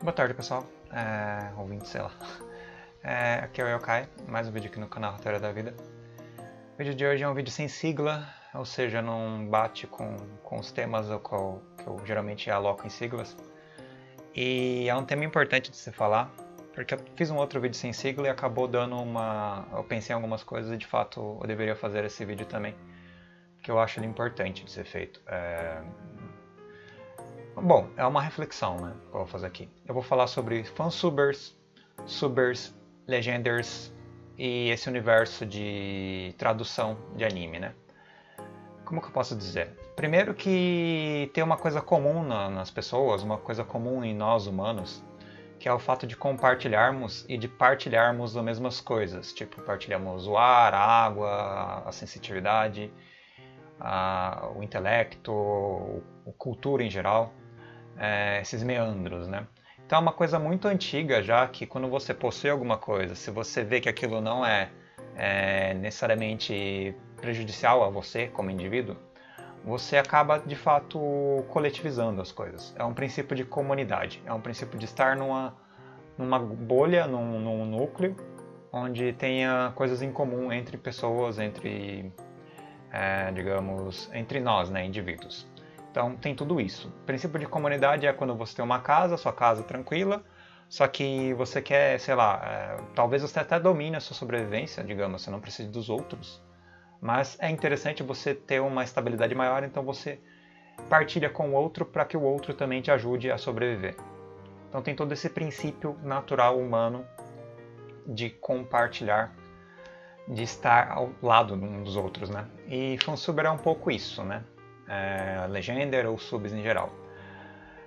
Boa tarde pessoal, é, ouvinte, sei lá. É, aqui é o Yokai, mais um vídeo aqui no canal Teoria da Vida. O vídeo de hoje é um vídeo sem sigla, ou seja, não bate com, com os temas que eu, que eu geralmente aloco em siglas. E é um tema importante de se falar, porque eu fiz um outro vídeo sem sigla e acabou dando uma... Eu pensei em algumas coisas e de fato eu deveria fazer esse vídeo também, que eu acho ele importante de ser feito. É... Bom, é uma reflexão né, que eu vou fazer aqui. Eu vou falar sobre fansubers, subers, legenders e esse universo de tradução de anime, né? Como que eu posso dizer? Primeiro que tem uma coisa comum na, nas pessoas, uma coisa comum em nós humanos, que é o fato de compartilharmos e de partilharmos as mesmas coisas. Tipo, partilhamos o ar, a água, a sensitividade, a, o intelecto, a cultura em geral é, esses meandros, né? Então é uma coisa muito antiga já que quando você possui alguma coisa, se você vê que aquilo não é, é necessariamente prejudicial a você como indivíduo, você acaba de fato coletivizando as coisas. É um princípio de comunidade, é um princípio de estar numa, numa bolha, num, num núcleo, onde tenha coisas em comum entre pessoas, entre, é, digamos, entre nós, né, indivíduos. Então tem tudo isso. O princípio de comunidade é quando você tem uma casa, sua casa tranquila, só que você quer, sei lá, é, talvez você até domine a sua sobrevivência, digamos, você não precisa dos outros. Mas é interessante você ter uma estabilidade maior, então você partilha com o outro para que o outro também te ajude a sobreviver. Então tem todo esse princípio natural humano de compartilhar, de estar ao lado um dos outros, né? E Fansuber é um pouco isso, né? É, Legender ou subs em geral.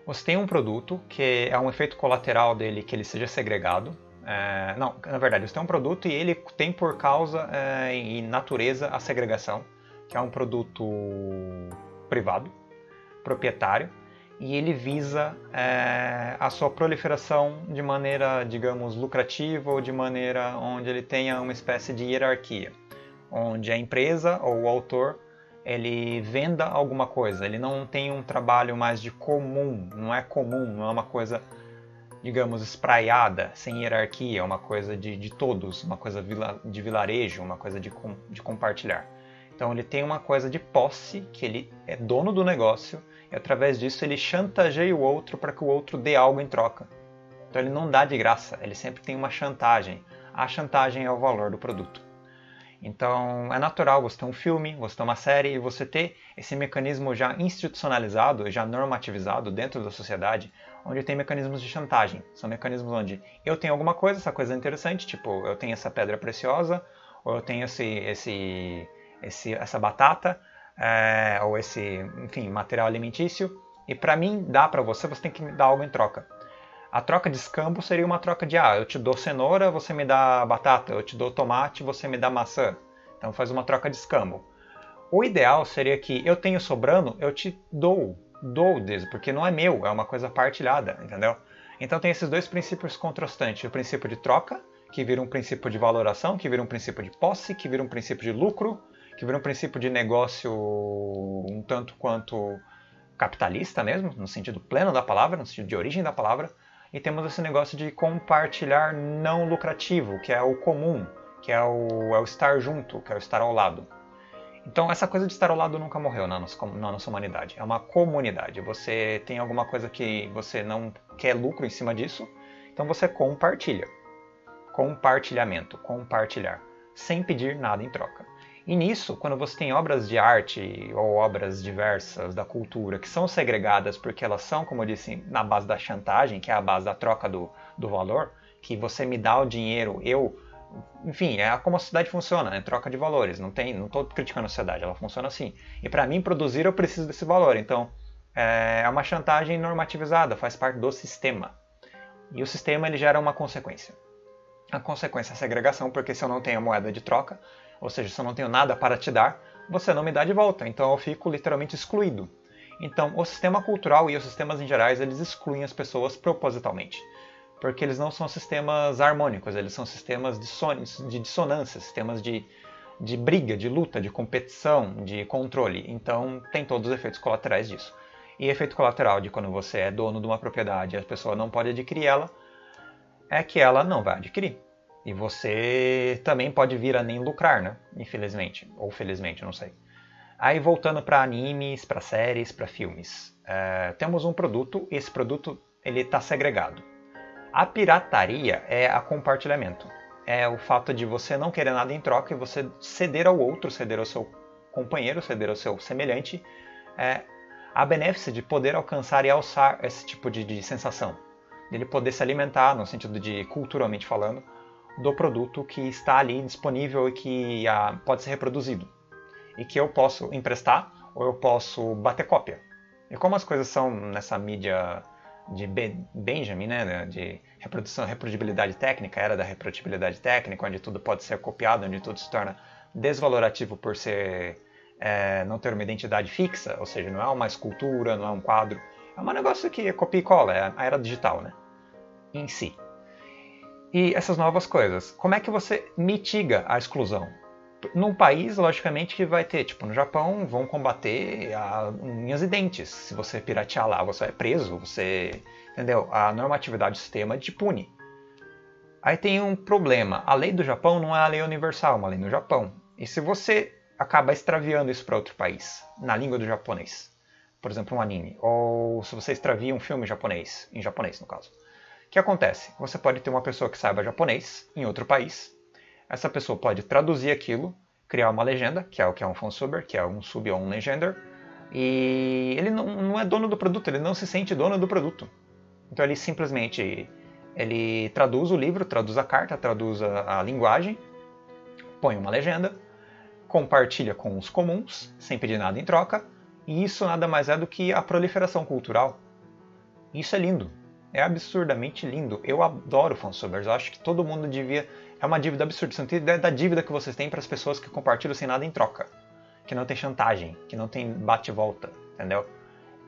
Você tem um produto que é um efeito colateral dele que ele seja segregado. É, não, na verdade, você tem um produto e ele tem por causa é, e natureza a segregação, que é um produto privado, proprietário, e ele visa é, a sua proliferação de maneira, digamos, lucrativa ou de maneira onde ele tenha uma espécie de hierarquia, onde a empresa ou o autor ele venda alguma coisa, ele não tem um trabalho mais de comum, não é comum, não é uma coisa, digamos, espraiada, sem hierarquia, uma coisa de, de todos, uma coisa de vilarejo, uma coisa de, de compartilhar. Então ele tem uma coisa de posse, que ele é dono do negócio, e através disso ele chantageia o outro para que o outro dê algo em troca. Então ele não dá de graça, ele sempre tem uma chantagem. A chantagem é o valor do produto. Então é natural você ter um filme, você ter uma série e você ter esse mecanismo já institucionalizado, já normativizado dentro da sociedade, onde tem mecanismos de chantagem. São mecanismos onde eu tenho alguma coisa, essa coisa é interessante, tipo eu tenho essa pedra preciosa, ou eu tenho esse, esse, esse essa batata, é, ou esse, enfim, material alimentício, e para mim dar para você, você tem que me dar algo em troca. A troca de escambo seria uma troca de ah, eu te dou cenoura, você me dá batata, eu te dou tomate, você me dá maçã. Então faz uma troca de escambo. O ideal seria que eu tenho sobrando, eu te dou, dou desse, porque não é meu, é uma coisa partilhada, entendeu? Então tem esses dois princípios contrastantes, o princípio de troca, que vira um princípio de valoração, que vira um princípio de posse, que vira um princípio de lucro, que vira um princípio de negócio um tanto quanto capitalista mesmo, no sentido pleno da palavra, no sentido de origem da palavra, e temos esse negócio de compartilhar não lucrativo, que é o comum, que é o, é o estar junto, que é o estar ao lado. Então, essa coisa de estar ao lado nunca morreu na nossa, na nossa humanidade. É uma comunidade. Você tem alguma coisa que você não quer lucro em cima disso, então você compartilha. Compartilhamento, compartilhar, sem pedir nada em troca. E nisso, quando você tem obras de arte ou obras diversas da cultura que são segregadas porque elas são, como eu disse, na base da chantagem, que é a base da troca do, do valor, que você me dá o dinheiro, eu. Enfim, é como a sociedade funciona, é troca de valores. Não tem, não estou criticando a sociedade, ela funciona assim. E para mim produzir eu preciso desse valor. Então é, é uma chantagem normativizada, faz parte do sistema. E o sistema ele gera uma consequência. A consequência é a segregação, porque se eu não tenho a moeda de troca, ou seja, se eu não tenho nada para te dar, você não me dá de volta, então eu fico literalmente excluído. Então, o sistema cultural e os sistemas em gerais, eles excluem as pessoas propositalmente, porque eles não são sistemas harmônicos, eles são sistemas de dissonância, sistemas de, de briga, de luta, de competição, de controle. Então, tem todos os efeitos colaterais disso. E efeito colateral de quando você é dono de uma propriedade e a pessoa não pode adquirir ela, é que ela não vai adquirir. E você também pode vir a nem lucrar, né? Infelizmente. Ou felizmente, não sei. Aí voltando para animes, para séries, para filmes. É, temos um produto, esse produto ele está segregado. A pirataria é a compartilhamento. É o fato de você não querer nada em troca e você ceder ao outro, ceder ao seu companheiro, ceder ao seu semelhante, é, a benefício de poder alcançar e alçar esse tipo de, de sensação. Ele poder se alimentar, no sentido de culturalmente falando, do produto que está ali disponível e que ah, pode ser reproduzido. E que eu posso emprestar ou eu posso bater cópia. E como as coisas são nessa mídia de Benjamin, né, de reprodução, reprodutibilidade técnica, era da reprodutibilidade técnica, onde tudo pode ser copiado, onde tudo se torna desvalorativo por ser é, não ter uma identidade fixa, ou seja, não é uma escultura, não é um quadro, é um negócio que copia e cola, é a era digital, né, em si. E essas novas coisas, como é que você mitiga a exclusão? Num país, logicamente, que vai ter, tipo, no Japão, vão combater a unhas e dentes. Se você piratear lá, você é preso, você. Entendeu? A normatividade do sistema te pune. Aí tem um problema. A lei do Japão não é a lei universal, é uma lei no Japão. E se você acaba extraviando isso para outro país, na língua do japonês, por exemplo, um anime, ou se você extravia um filme japonês, em japonês no caso, o que acontece? Você pode ter uma pessoa que saiba japonês em outro país, essa pessoa pode traduzir aquilo, criar uma legenda, que é o que é um fansuber, que é um sub ou um legender, e ele não, não é dono do produto, ele não se sente dono do produto. Então ele simplesmente ele traduz o livro, traduz a carta, traduz a, a linguagem, põe uma legenda, compartilha com os comuns, sem pedir nada em troca, e isso nada mais é do que a proliferação cultural. Isso é lindo. É absurdamente lindo. Eu adoro fansubers. Eu acho que todo mundo devia é uma dívida absurda. Você não tem ideia da dívida que vocês têm para as pessoas que compartilham sem nada em troca. Que não tem chantagem, que não tem bate-volta, entendeu?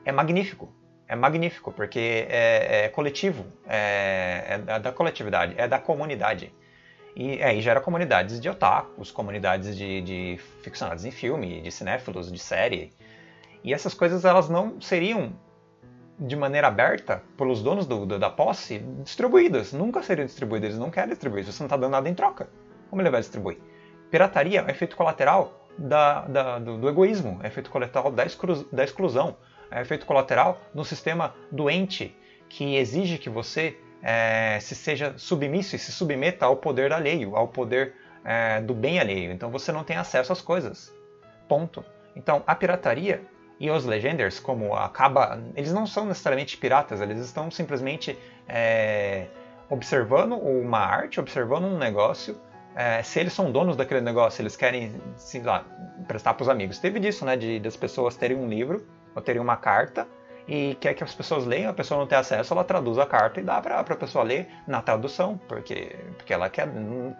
É magnífico. É magnífico, porque é, é coletivo, é, é, da coletividade, é da comunidade. E aí gera comunidades de otakus, comunidades de, de ficcionados em filme, de cinéfilos, de série. E essas coisas elas não seriam de maneira aberta pelos donos do, da posse distribuídas. Nunca seriam distribuídas, eles não querem distribuir, você não está dando nada em troca. Como ele vai distribuir? Pirataria é efeito colateral da, da, do, do, egoísmo, é efeito colateral da, exclu, da exclusão, é efeito colateral no sistema doente que exige que você é, se seja submisso e se submeta ao poder alheio, ao poder é, do bem alheio. Então você não tem acesso às coisas. Ponto. Então a pirataria e os Legenders, como acaba. Eles não são necessariamente piratas, eles estão simplesmente é, observando uma arte, observando um negócio. É, se eles são donos daquele negócio, eles querem, sei lá, prestar para os amigos. Teve disso, né? De das pessoas terem um livro ou terem uma carta e quer que as pessoas leiam, a pessoa não tem acesso, ela traduz a carta e dá para a pessoa ler na tradução, porque, porque ela quer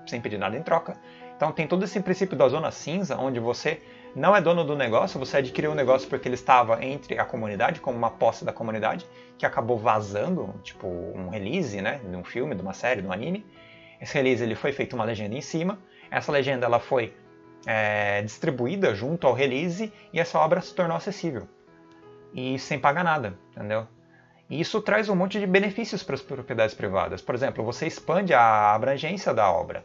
sem pedir nada em troca. Então tem todo esse princípio da zona cinza, onde você não é dono do negócio, você adquiriu o negócio porque ele estava entre a comunidade, como uma posse da comunidade, que acabou vazando, tipo um release, né, de um filme, de uma série, de um anime. Esse release ele foi feito uma legenda em cima, essa legenda ela foi é, distribuída junto ao release e essa obra se tornou acessível. E sem pagar nada, entendeu? E isso traz um monte de benefícios para as propriedades privadas. Por exemplo, você expande a abrangência da obra.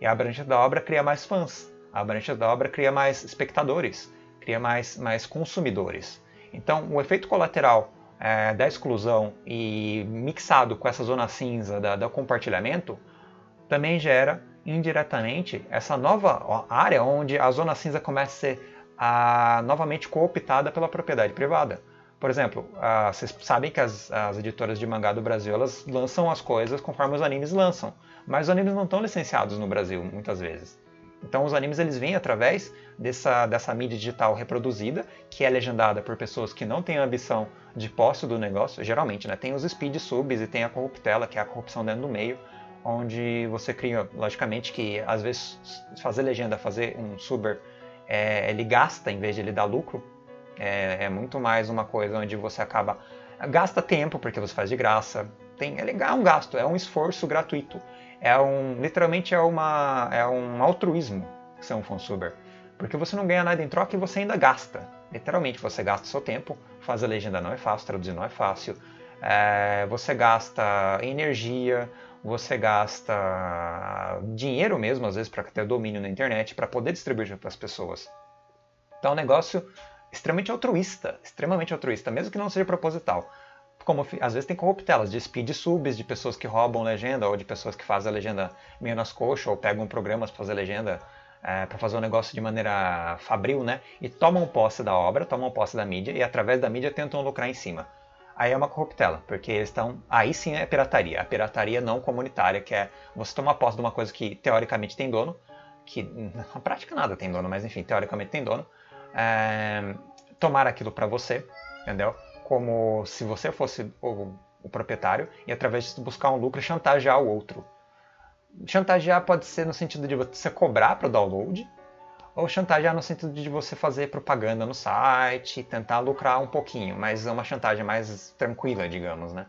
E a abrangência da obra cria mais fãs a abrangência da obra cria mais espectadores, cria mais, mais consumidores. Então, o efeito colateral é, da exclusão e mixado com essa zona cinza da, do compartilhamento também gera indiretamente essa nova área onde a zona cinza começa a ser a, novamente cooptada pela propriedade privada. Por exemplo, a, vocês sabem que as, as, editoras de mangá do Brasil elas lançam as coisas conforme os animes lançam, mas os animes não estão licenciados no Brasil muitas vezes. Então os animes eles vêm através dessa, dessa mídia digital reproduzida, que é legendada por pessoas que não têm ambição de posse do negócio, geralmente, né? Tem os speed subs e tem a corruptela, que é a corrupção dentro do meio, onde você cria, logicamente, que às vezes fazer legenda, fazer um suber, é, ele gasta em vez de ele dar lucro. É, é muito mais uma coisa onde você acaba gasta tempo porque você faz de graça. Tem, é legal, é um gasto, é um esforço gratuito é um, literalmente é, uma, é um altruísmo ser um. Porque você não ganha nada em troca e você ainda gasta. Literalmente, você gasta seu tempo, fazer legenda não é fácil, traduzir não é fácil, é, você gasta energia, você gasta dinheiro mesmo, às vezes, para ter domínio na internet, para poder distribuir para as pessoas. Então é um negócio extremamente altruísta, extremamente altruísta, mesmo que não seja proposital. Como às vezes tem corruptelas de speed subs, de pessoas que roubam legenda, ou de pessoas que fazem a legenda meio nas coxas, ou pegam programas para fazer legenda é, para fazer um negócio de maneira fabril, né? E tomam posse da obra, tomam posse da mídia, e através da mídia tentam lucrar em cima aí é uma corruptela, porque eles estão. Aí sim é pirataria. A pirataria não comunitária, que é você tomar posse de uma coisa que teoricamente tem dono, que na prática nada tem dono, mas enfim, teoricamente tem dono, é, tomar aquilo para você, entendeu? Como se você fosse o, o proprietário e através disso buscar um lucro chantagear o outro. Chantagear pode ser no sentido de você cobrar para o download, ou chantagear no sentido de você fazer propaganda no site, tentar lucrar um pouquinho, mas é uma chantagem mais tranquila, digamos, né?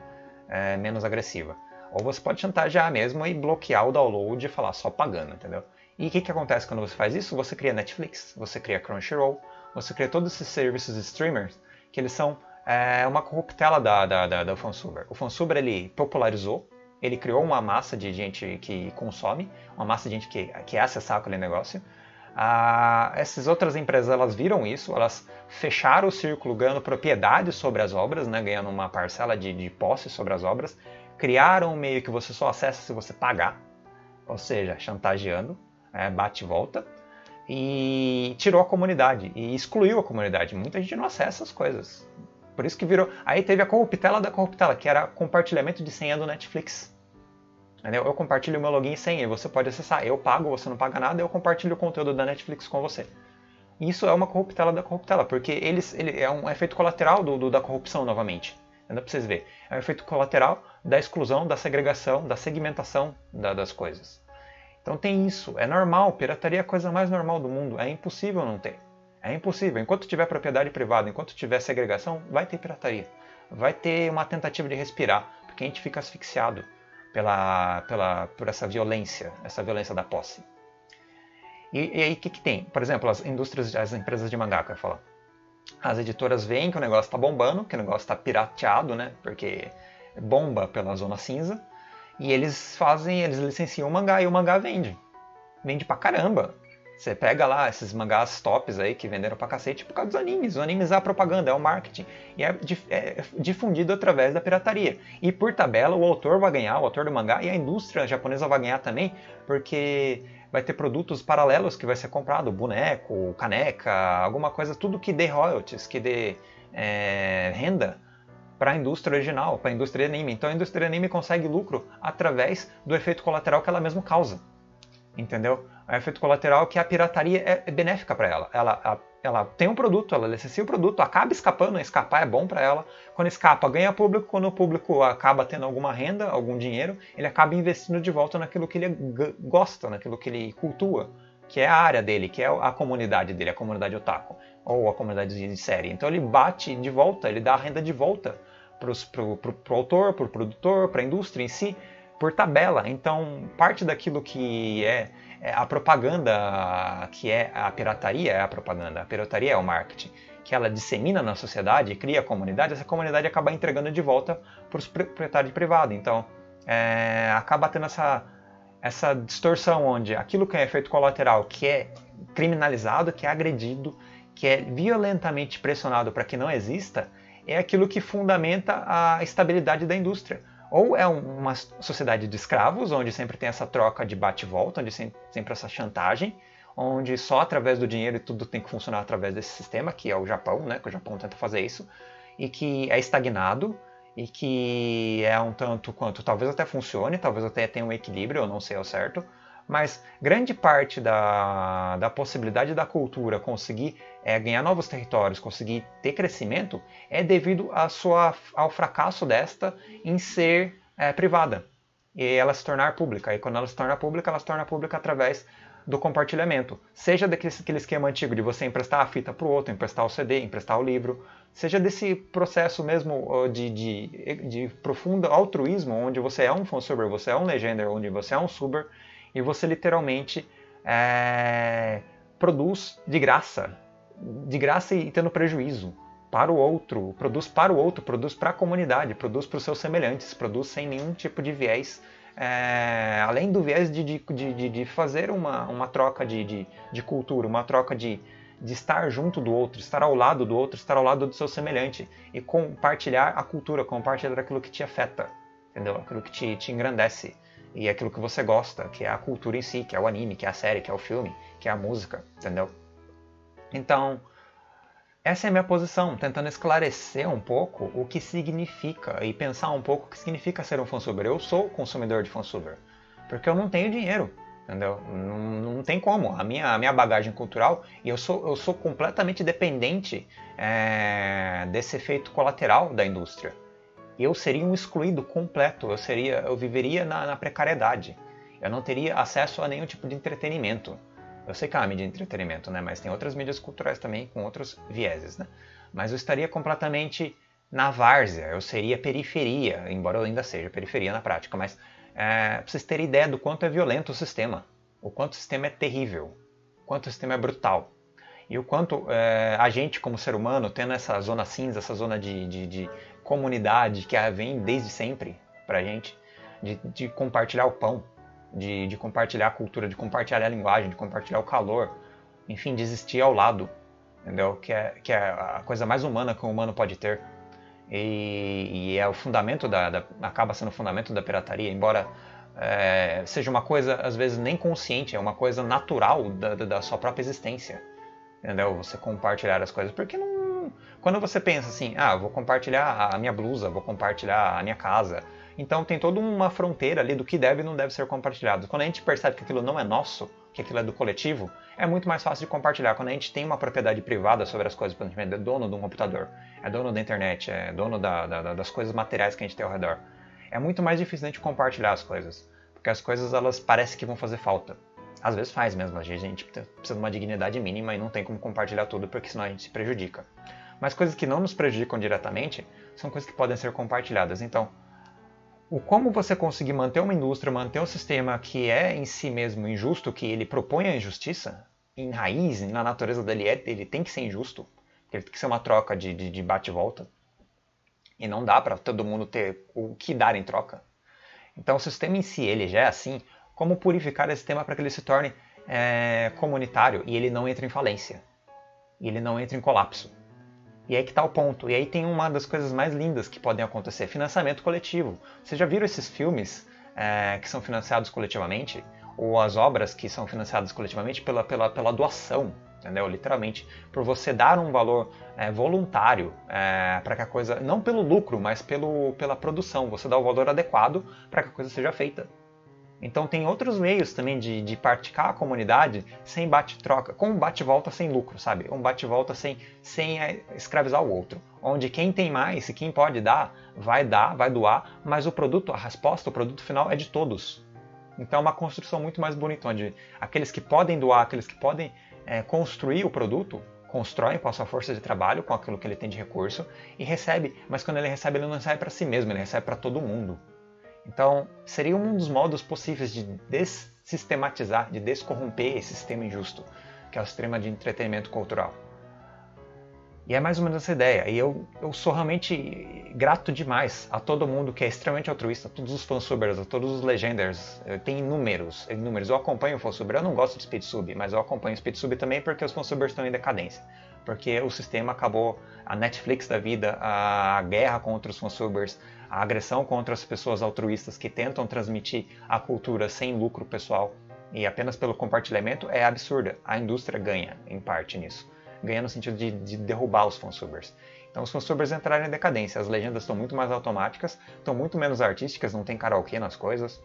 É, menos agressiva. Ou você pode chantagear mesmo e bloquear o download e falar só pagando, entendeu? E o que, que acontece quando você faz isso? Você cria Netflix, você cria Crunchyroll, você cria todos esses serviços streamers que eles são é, uma corruptela da, da, da, da fansuber. O fansuber ele popularizou, ele criou uma massa de gente que consome, uma massa de gente que quer acessar aquele negócio, ah, essas outras empresas elas viram isso, elas fecharam o círculo ganhando propriedade sobre as obras, né, ganhando uma parcela de, de posse sobre as obras, criaram um meio que você só acessa se você pagar, ou seja, chantageando, é, bate e volta, e tirou a comunidade, e excluiu a comunidade. Muita gente não acessa as coisas. Por isso que virou. Aí teve a corruptela da corruptela, que era compartilhamento de senha do Netflix. Entendeu? Eu compartilho meu login e você pode acessar. Eu pago, você não paga nada, eu compartilho o conteúdo da Netflix com você. Isso é uma corruptela da corruptela, porque eles, ele é um efeito colateral do, do da corrupção novamente. Dá pra vocês verem. É um efeito colateral da exclusão, da segregação, da segmentação da, das coisas. Então tem isso. É normal. Pirataria é a coisa mais normal do mundo. É impossível não ter. É impossível. Enquanto tiver propriedade privada, enquanto tiver segregação, vai ter pirataria. Vai ter uma tentativa de respirar, porque a gente fica asfixiado pela, pela, por essa violência, essa violência da posse. E, e aí o que, que tem? Por exemplo, as indústrias, as empresas de mangá, que eu falar. As editoras veem que o negócio está bombando, que o negócio está pirateado, né? Porque bomba pela zona cinza. E eles fazem, eles licenciam o mangá e o mangá vende. Vende pra caramba. Você pega lá esses mangás tops aí que venderam pra cacete por causa dos animes. Os animes é a propaganda, é o marketing. E é, é, difundido através da pirataria. E por tabela, o autor vai ganhar, o autor do mangá, e a indústria japonesa vai ganhar também, porque vai ter produtos paralelos que vai ser comprado, boneco, caneca, alguma coisa, tudo que dê royalties, que dê é, renda para a indústria original, para a indústria anime. Então a indústria anime consegue lucro através do efeito colateral que ela mesma causa. Entendeu? o efeito colateral que a pirataria é, é benéfica para ela. Ela, ela. Tem um produto, ela licencia o produto, acaba escapando, escapar é bom para ela. Quando escapa, ganha público. Quando o público acaba tendo alguma renda, algum dinheiro, ele acaba investindo de volta naquilo que ele gosta, naquilo que ele cultua, que é a área dele, que é a comunidade dele, a comunidade otaku, ou a comunidade de série. Então ele bate de volta, ele dá a renda de volta para o autor, para o produtor, para a indústria em si, por tabela. Então parte daquilo que é é, a propaganda que é a pirataria é a propaganda, a pirataria é o marketing, que ela dissemina na sociedade, cria a comunidade, essa comunidade acaba entregando de volta para os proprietários privados. Então, é, acaba tendo essa, essa distorção onde aquilo que é efeito colateral, que é criminalizado, que é agredido, que é violentamente pressionado para que não exista, é aquilo que fundamenta a estabilidade da indústria. Ou é uma sociedade de escravos, onde sempre tem essa troca de bate-volta, onde sempre essa chantagem, onde só através do dinheiro tudo tem que funcionar através desse sistema, que é o Japão, né? Que o Japão tenta fazer isso, e que é estagnado, e que é um tanto quanto talvez até funcione, talvez até tenha um equilíbrio, eu não sei ao certo, mas grande parte da, da possibilidade da cultura conseguir é, ganhar novos territórios, conseguir ter crescimento, é devido a sua, ao fracasso desta em ser é, privada e ela se tornar pública. E quando ela se torna pública, ela se torna pública através do compartilhamento. Seja daquele aquele esquema antigo de você emprestar a fita para o outro, emprestar o CD, emprestar o livro, seja desse processo mesmo de, de, de profundo altruísmo, onde você é um fansuber, você é um legender, onde você é um suber, e você literalmente é, produz de graça de graça e tendo prejuízo para o outro, produz para o outro, produz para a comunidade, produz para os seus semelhantes, produz sem nenhum tipo de viés, é, além do viés de, de, de, de fazer uma, uma troca de, de, cultura, uma troca de, de estar junto do outro, estar ao lado do outro, estar ao lado do seu semelhante e compartilhar a cultura, compartilhar aquilo que te afeta, entendeu? Aquilo que te, te engrandece e aquilo que você gosta, que é a cultura em si, que é o anime, que é a série, que é o filme, que é a música, entendeu? Então, essa é a minha posição, tentando esclarecer um pouco o que significa e pensar um pouco o que significa ser um fansubber. Eu sou consumidor de fansubber, porque eu não tenho dinheiro, entendeu? Não, não tem como. A minha, a minha bagagem cultural, e eu sou, eu sou completamente dependente é, desse efeito colateral da indústria. Eu seria um excluído completo, eu, seria, eu viveria na, na precariedade. Eu não teria acesso a nenhum tipo de entretenimento. Eu sei que é uma mídia de entretenimento, né? Mas tem outras mídias culturais também com outros vieses, né? Mas eu estaria completamente na várzea, eu seria periferia, embora eu ainda seja periferia na prática, mas é, para vocês terem ideia do quanto é violento o sistema, o quanto o sistema é terrível, o quanto o sistema é brutal. E o quanto é, a gente, como ser humano, tendo essa zona cinza, essa zona de, de, de comunidade que vem desde sempre para a gente, de, de compartilhar o pão, de, de compartilhar a cultura, de compartilhar a linguagem, de compartilhar o calor, enfim, de existir ao lado, entendeu? Que é, que é a coisa mais humana que um humano pode ter. E, e é o fundamento da, da, acaba sendo o fundamento da pirataria, embora é, seja uma coisa às vezes nem consciente, é uma coisa natural da, da, sua própria existência, entendeu? Você compartilhar as coisas, porque não, quando você pensa assim, ah, vou compartilhar a minha blusa, vou compartilhar a minha casa, então tem toda uma fronteira ali do que deve e não deve ser compartilhado. Quando a gente percebe que aquilo não é nosso, que aquilo é do coletivo, é muito mais fácil de compartilhar. Quando a gente tem uma propriedade privada sobre as coisas, por exemplo, é dono de um computador, é dono da internet, é dono da, da, das coisas materiais que a gente tem ao redor, é muito mais difícil a gente compartilhar as coisas, porque as coisas elas parecem que vão fazer falta. Às vezes faz mesmo, a gente precisa de uma dignidade mínima e não tem como compartilhar tudo, porque senão a gente se prejudica. Mas coisas que não nos prejudicam diretamente são coisas que podem ser compartilhadas. Então, o como você conseguir manter uma indústria, manter um sistema que é em si mesmo injusto, que ele propõe a injustiça, em raiz, na natureza dele, é, ele tem que ser injusto, ele tem que ser uma troca de, de, de bate-volta. E não dá para todo mundo ter o que dar em troca. Então o sistema em si, ele já é assim, como purificar esse sistema para que ele se torne é, comunitário e ele não entre em falência, e ele não entre em colapso. E aí que está o ponto. E aí tem uma das coisas mais lindas que podem acontecer: financiamento coletivo. Vocês já viram esses filmes é, que são financiados coletivamente? Ou as obras que são financiadas coletivamente pela, pela, pela doação, entendeu? Literalmente, por você dar um valor é, voluntário é, para que a coisa, não pelo lucro, mas pelo, pela produção, você dá o valor adequado para que a coisa seja feita. Então tem outros meios também de, de praticar a comunidade sem bate-troca, com um bate-volta sem lucro, sabe? Um bate-volta sem, sem é, escravizar o outro. Onde quem tem mais e quem pode dar, vai dar, vai doar, mas o produto, a resposta, o produto final é de todos. Então é uma construção muito mais bonita, onde aqueles que podem doar, aqueles que podem é, construir o produto, constroem com a sua força de trabalho, com aquilo que ele tem de recurso, e recebe, mas quando ele recebe, ele não recebe para si mesmo, ele recebe para todo mundo. Então, seria um dos modos possíveis de dessistematizar, de descorromper esse sistema injusto, que é o sistema de entretenimento cultural. E é mais ou menos essa ideia. E eu, eu sou realmente grato demais a todo mundo que é extremamente altruísta, a todos os fansubers, a todos os legenders. Tem inúmeros, inúmeros. Eu acompanho o fansuber, eu não gosto de speed sub, mas eu acompanho o speed sub também porque os fansubers estão em decadência. Porque o sistema acabou, a Netflix da vida, a guerra contra os fansubers, a agressão contra as pessoas altruístas que tentam transmitir a cultura sem lucro pessoal e apenas pelo compartilhamento é absurda. A indústria ganha, em parte, nisso. Ganha no sentido de, de derrubar os fansubers. Então os fansubers entraram em decadência. As legendas estão muito mais automáticas, estão muito menos artísticas, não tem karaokê nas coisas,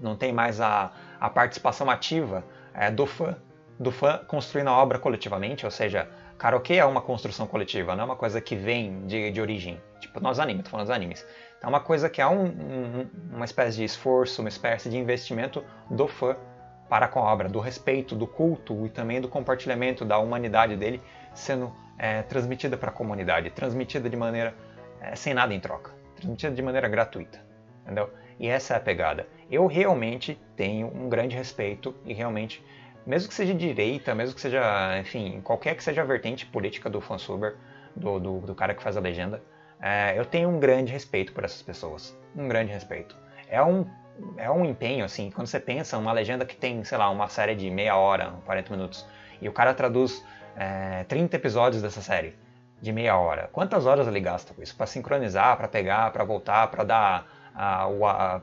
não tem mais a, a participação ativa é, do fã, do fã construindo a obra coletivamente, ou seja, Karaokê é uma construção coletiva, não é uma coisa que vem de, de origem. Tipo, nos animes, tô falando dos animes. É uma coisa que é um, um, uma espécie de esforço, uma espécie de investimento do fã para com a obra, do respeito, do culto e também do compartilhamento da humanidade dele sendo é, transmitida para a comunidade, transmitida de maneira é, sem nada em troca, transmitida de maneira gratuita, entendeu? E essa é a pegada. Eu realmente tenho um grande respeito e realmente mesmo que seja direita, mesmo que seja, enfim, qualquer que seja a vertente política do fansuber, do, do, do cara que faz a legenda, é, eu tenho um grande respeito por essas pessoas. Um grande respeito. É um, é um empenho, assim, quando você pensa uma legenda que tem, sei lá, uma série de meia hora, 40 minutos, e o cara traduz é, 30 episódios dessa série de meia hora. Quantas horas ele gasta com isso? Para sincronizar, para pegar, para voltar, para dar,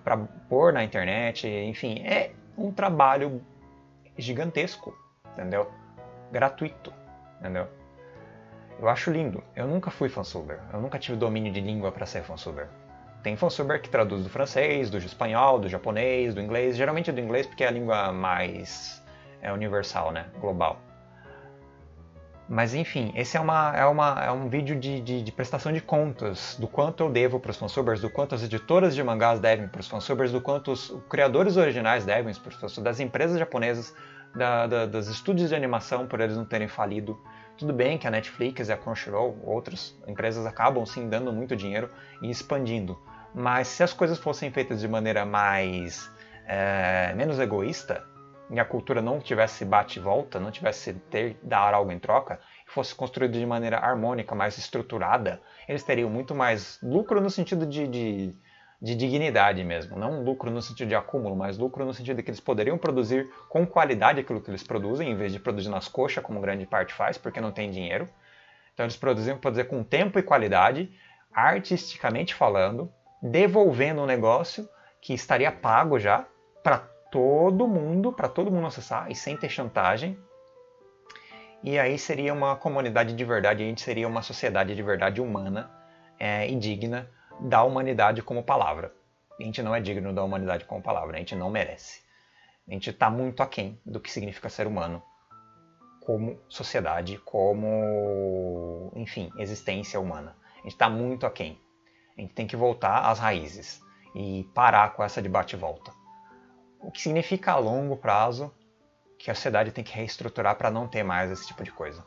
para pôr na internet, enfim, é um trabalho gigantesco, entendeu? Gratuito, entendeu? Eu acho lindo. Eu nunca fui fansuber. Eu nunca tive domínio de língua para ser fansuber. Tem fansuber que traduz do francês, do espanhol, do japonês, do inglês. Geralmente é do inglês porque é a língua mais é universal, né? Global. Mas enfim, esse é, uma, é, uma, é um vídeo de, de, de prestação de contas do quanto eu devo para os fansubers, do quanto as editoras de mangás devem para os fansubers, do quanto os criadores originais devem para os fansubers, das empresas japonesas, da, da, dos estúdios de animação por eles não terem falido. Tudo bem que a Netflix e a Crunchyroll, outras empresas acabam sim dando muito dinheiro e expandindo, mas se as coisas fossem feitas de maneira mais é, menos egoísta, e a cultura não tivesse bate e volta, não tivesse ter dar algo em troca, e fosse construído de maneira harmônica, mais estruturada, eles teriam muito mais lucro no sentido de, de, de dignidade mesmo. Não lucro no sentido de acúmulo, mas lucro no sentido de que eles poderiam produzir com qualidade aquilo que eles produzem, em vez de produzir nas coxas, como grande parte faz, porque não tem dinheiro. Então eles produziam produzir com tempo e qualidade, artisticamente falando, devolvendo um negócio que estaria pago já para todo mundo, para todo mundo acessar e sem ter chantagem. E aí seria uma comunidade de verdade, a gente seria uma sociedade de verdade humana é, e digna da humanidade como palavra. A gente não é digno da humanidade como palavra, a gente não merece. A gente está muito aquém do que significa ser humano como sociedade, como, enfim, existência humana. A gente está muito aquém. A gente tem que voltar às raízes e parar com essa de bate-volta que significa a longo prazo que a sociedade tem que reestruturar para não ter mais esse tipo de coisa.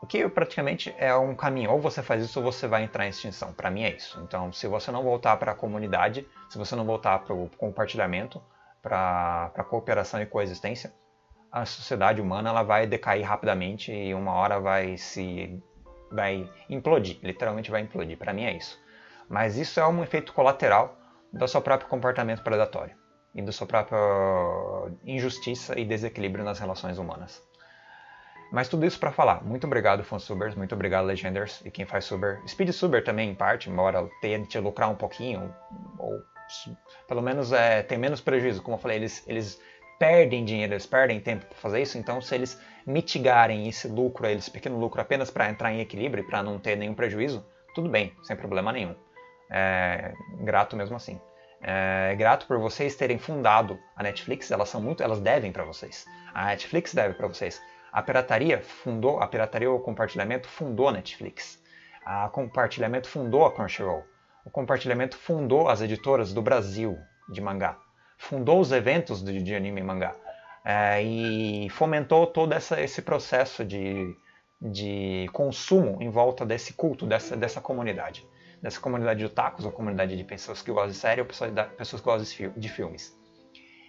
O que praticamente é um caminho, ou você faz isso ou você vai entrar em extinção. Para mim é isso. Então, se você não voltar para a comunidade, se você não voltar para o compartilhamento, para a cooperação e coexistência, a sociedade humana ela vai decair rapidamente e uma hora vai se vai implodir, literalmente vai implodir. Para mim é isso. Mas isso é um efeito colateral do seu próprio comportamento predatório e da sua própria injustiça e desequilíbrio nas relações humanas. Mas tudo isso para falar. Muito obrigado, fansubers. Muito obrigado, Legenders. E quem faz suber. Speed Suber também, em parte, embora tente lucrar um pouquinho. Ou pelo menos é, tem menos prejuízo. Como eu falei, eles, eles perdem dinheiro, eles perdem tempo para fazer isso. Então, se eles mitigarem esse lucro, esse pequeno lucro, apenas para entrar em equilíbrio para não ter nenhum prejuízo, tudo bem, sem problema nenhum. É, grato mesmo assim é, grato por vocês terem fundado a Netflix. Elas são muito, elas devem para vocês. A Netflix deve para vocês. A pirataria fundou, a pirataria ou o compartilhamento fundou a Netflix. A compartilhamento fundou a Crunchyroll. O compartilhamento fundou as editoras do Brasil de mangá. Fundou os eventos de, de anime e mangá. É, e fomentou todo essa, esse processo de, de consumo em volta desse culto, dessa, dessa comunidade dessa comunidade de otakus, ou comunidade de pessoas que gostam de série ou pessoas, que gostam de filmes.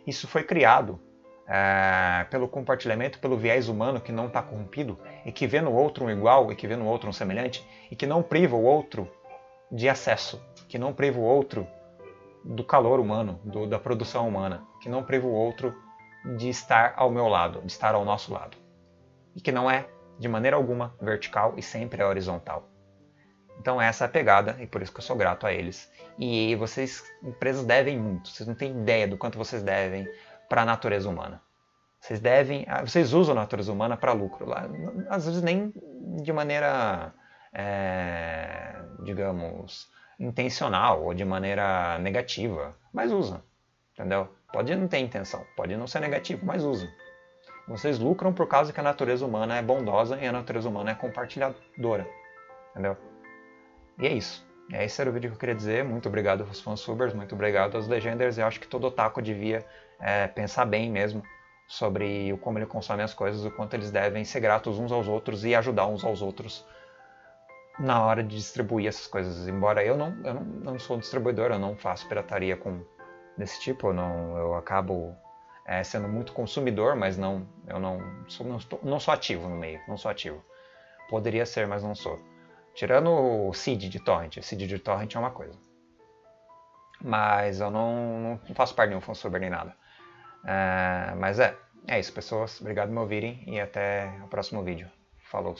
Isso foi criado é, pelo compartilhamento, pelo viés humano que não está corrompido e que vê no outro um igual e que vê no outro um semelhante e que não priva o outro de acesso, que não priva o outro do calor humano, do, da produção humana, que não priva o outro de estar ao meu lado, de estar ao nosso lado. E que não é, de maneira alguma, vertical e sempre é horizontal. Então essa é a pegada e por isso que eu sou grato a eles. E vocês, empresas devem muito. Vocês não têm ideia do quanto vocês devem para a natureza humana. Vocês devem, ah, vocês usam a natureza humana para lucro. Às vezes nem de maneira, é, digamos, intencional ou de maneira negativa, mas usam, entendeu? Pode não ter intenção, pode não ser negativo, mas usam. Vocês lucram por causa que a natureza humana é bondosa e a natureza humana é compartilhadora, entendeu? E é isso. Esse era o vídeo que eu queria dizer. Muito obrigado aos fansubers, muito obrigado aos legenders. Eu acho que todo otaku devia é, pensar bem mesmo sobre como ele consome as coisas, o quanto eles devem ser gratos uns aos outros e ajudar uns aos outros na hora de distribuir essas coisas. Embora eu não, eu não, não sou distribuidor, eu não faço pirataria com desse tipo, eu, não, eu acabo é, sendo muito consumidor, mas não, eu não sou, não, estou, não sou ativo no meio, não sou ativo. Poderia ser, mas não sou. Tirando o seed de torrent, seed de torrent é uma coisa. Mas eu não, não faço parte de nenhum fansuber nem nada. É, mas é, é isso, pessoas. Obrigado por me ouvirem e até o próximo vídeo. Falou!